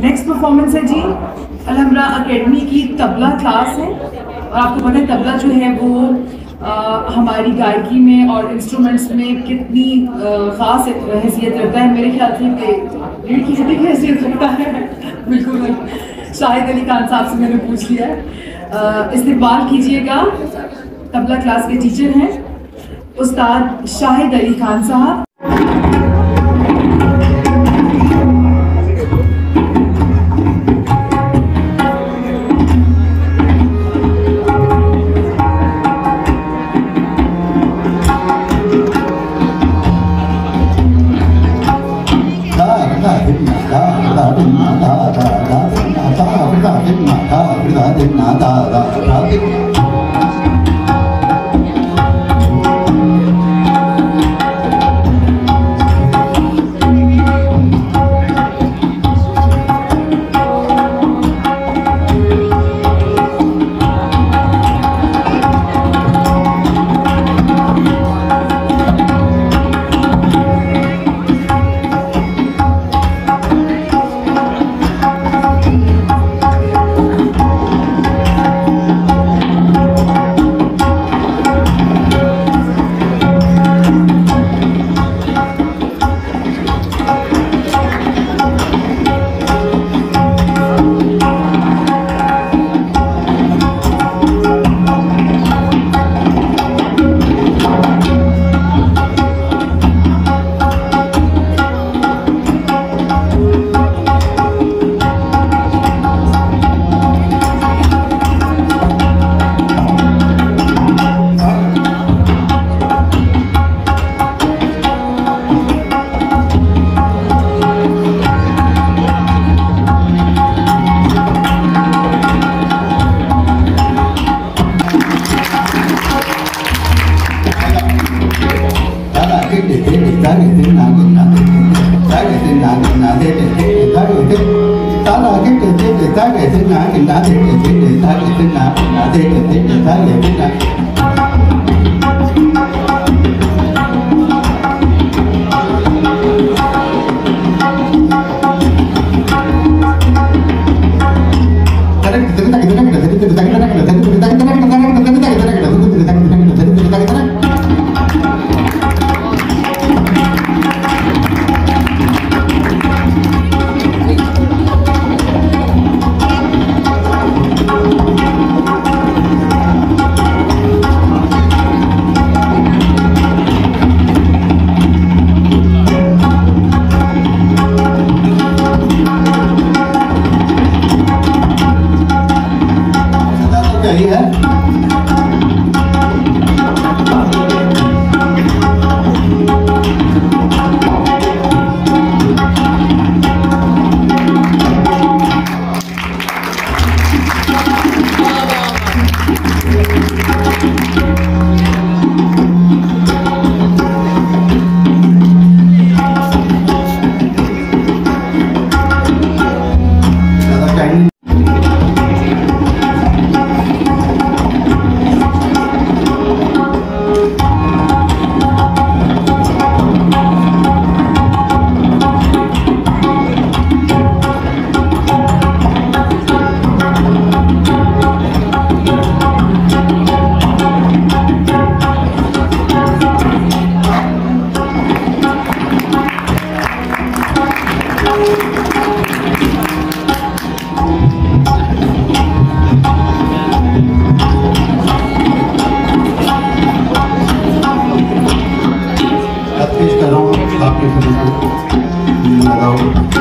Next performance है जी Alhamra academy की tabla class है। और आपको पता है तबला जो है वो आ, हमारी गायकी में और इंस्ट्रूमेंट्स में कितनी ख़ास हैसियत रखता है। मेरे ख्याल से डेढ़ की सदी हैसियत रखता है बिल्कुल शाहिद अली खान साहब से मैंने पूछ लिया है। इस्तेमाल कीजिएगा। तबला क्लास के टीचर हैं उस्ताद शाहिद अली खान साहब। திம்மா தா இப்படிதான் தின்னா là cái để thế để trái để thế nào cũng là trái để thế nào cũng là thế để thế để để thế. Đó là cái để thế để trái để thế nào cũng là thế để thế. Để trái để thế nào cũng là thế để thế để trái để thế nào. Thank you. पेश कर रहा हूँ आपके कभी लगाओ